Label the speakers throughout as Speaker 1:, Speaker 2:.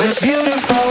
Speaker 1: We're beautiful.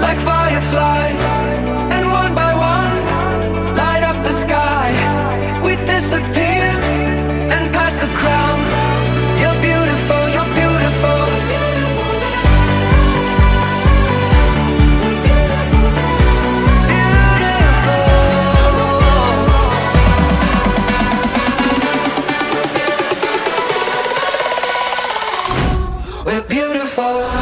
Speaker 1: like fireflies. And one by one light up the sky. We disappear and pass the crown. You're beautiful you're beautiful. We're beautiful.